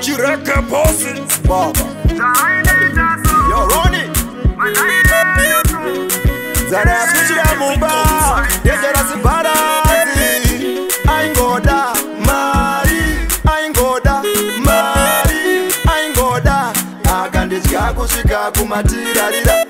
chireke bosi yoroni dzara yapichira mumba yedzara sibharazi aingoda mari aingoda mari aingoda akandidya kusvika kumatirarira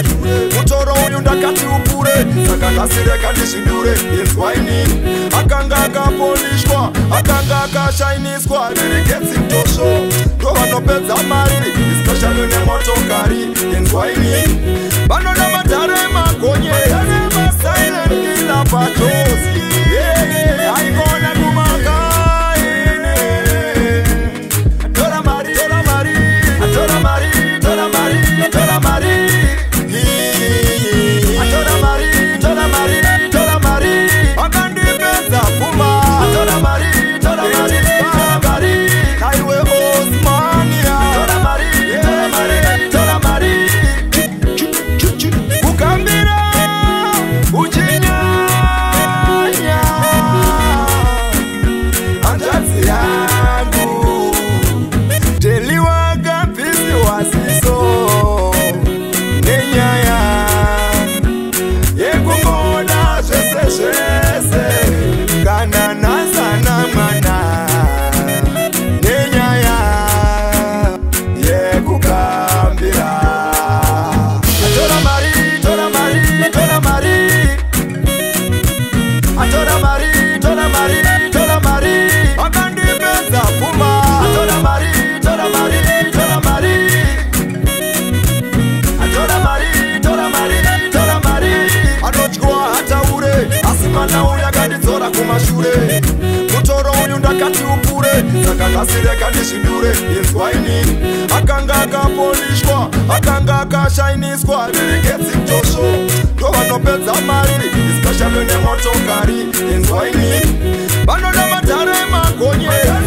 saka ngasireka ndizvidure inzwainini akanga akapolishwa akanga akashainiswa nerekedzintosvo ndovanopedza mari especially nemotokari inzwainini sirekandisidure inswaini akanga akapolishwa akanga akashainiswa ndiri getsi joso ndo vanopedza mari is chalo nemotokari enzwa ini vanoda madhara emagonyera